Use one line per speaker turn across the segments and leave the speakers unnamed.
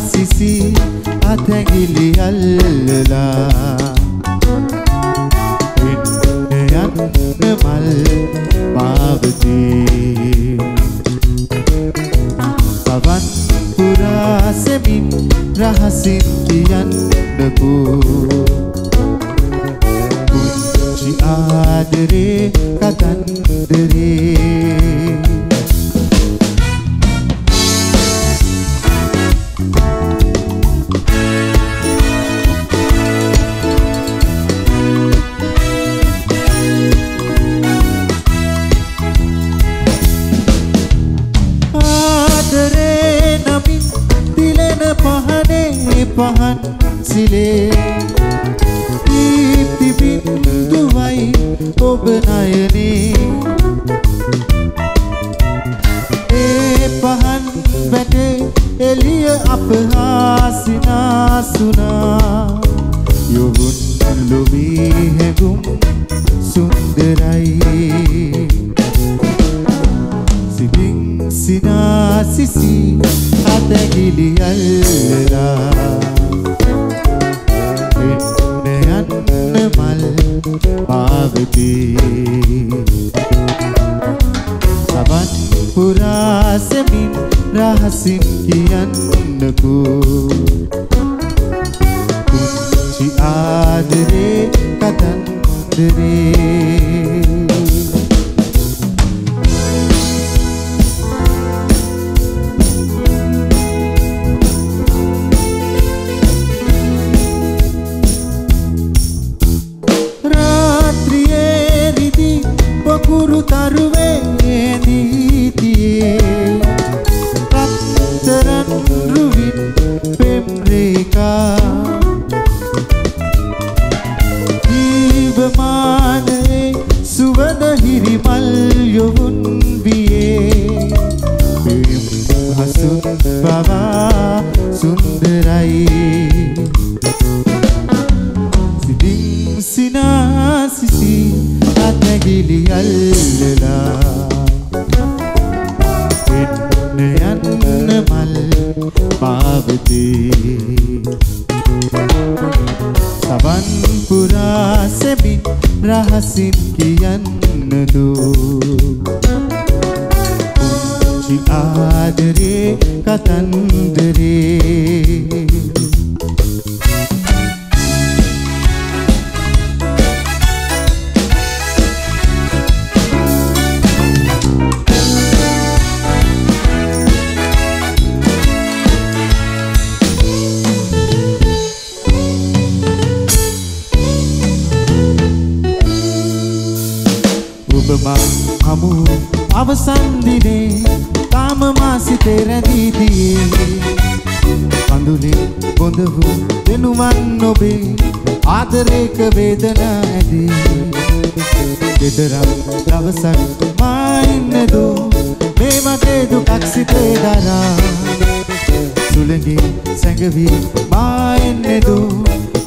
සිනාසිසි අතැගිලි අල්ලලා එන්න යන්න මල් පාවතී පවන් පුරා සෙමින් රහසින් කියන්නකෝ පුංචි ආදරේ කතන්දරේ දිලෙන පහනේ පහන් සිලේ. දීප්ති බින්දුවයි ඔබ නයනේ. ඒ පහන් වැටේ එළිය අප හා සිනාසුනා යොවුන් ලොවී හැඟුම් සුන්දරයි. සිතින් සිනාසිසි අතැගිලි අල්ලලා එන්න යන්න මල් පාවතී. සවන් පුරා සෙමින් රහසින් කියන්නකෝ. පුංචි ආදරේ කතන්දරේ. අතැගිලි අල්ලලා එන්න යන්න මල් පාවතී? සවන් පුරා සෙමින් රහසින් කියන්නදෝ පුංචි ආදරේ කතන්දරේ. හමු. අවසන් දිනේ තාම මා සිතේ රැඳී තියේ කඳුලේ බොඳ වූ දෙනුවන් ඔබේ ආදරේක වේදනා ඇදී. ගෙදරක් දවසක් මා ඉන්නදෝ මේ වගේ දුකක් සිතේ දරා. සුළඟේ සැඟවී මා එන්නදෝ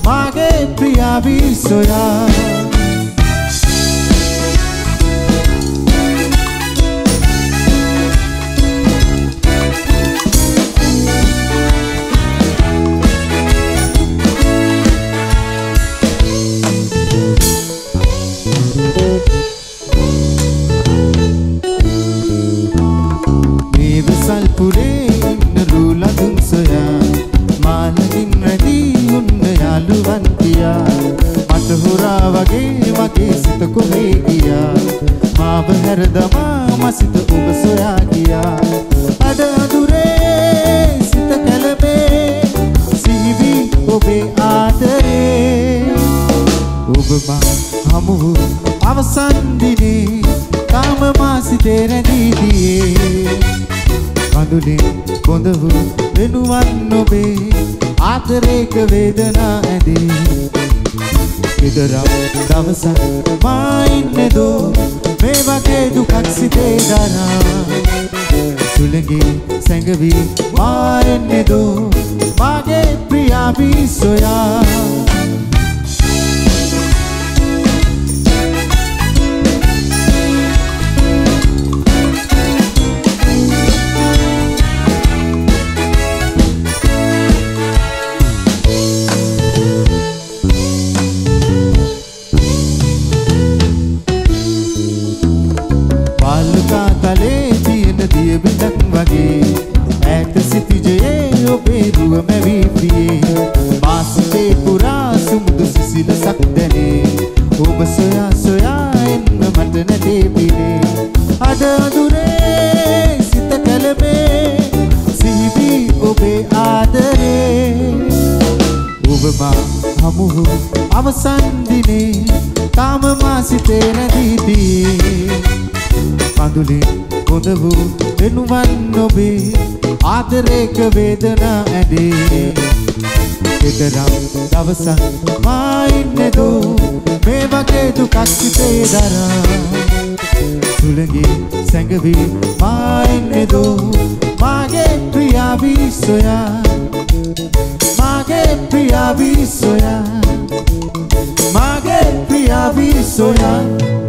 මාගේ ප්‍රියාවී සොයා. මාව හැර දමා මසිත ඔබ සොයා ගියා. අඩ අඳුරේ සිත කැළඹේ සිහිවි ඔබේ ආදරේ. ඔබ මා හමු වූ අවසන් දිනේ තාම මා සිතේ රැඳී තියේ කඳුලින් බොඳ වූ වෙනුවන් ඔබේ ආදරේක වේදනා ඇදී. ගෙදරක් දවසක් මා ඉන්නදෝ මේ සුළඟේ සැඟවී මා එන්නදෝ මාගේ ප්‍රියාවී සොයා මැවී ප්‍රියේ වාසිතේ පුරා සුමුදු සිසිලසක් දැනේ. ඔබ සොයා සොයා එන්න මට නැතේ පිනේ. අද අඳුරේ සිත කැළඹේ. සිහිවී ඔබේ ආදරේ. ඔබ මා හමු වූ අවසන් දිනේ. තාම මා සිතේ නැදීදී පඳුලින් හොඳ වූ වෙනුවන් ඔබේ ආදරේක වේදනා ඇඩේ එතරම් දවසක් මා ඉන්නදෝ. මේ වගේ දුකක් සිතේ දරා. සුළඟේ සැඟවී මා ඉන්නදෝ. මාගේ ප්‍රියාවී සොයා මාගේ ප්‍රියාවී සොයා මාගේ ප්‍රියාවී සොයා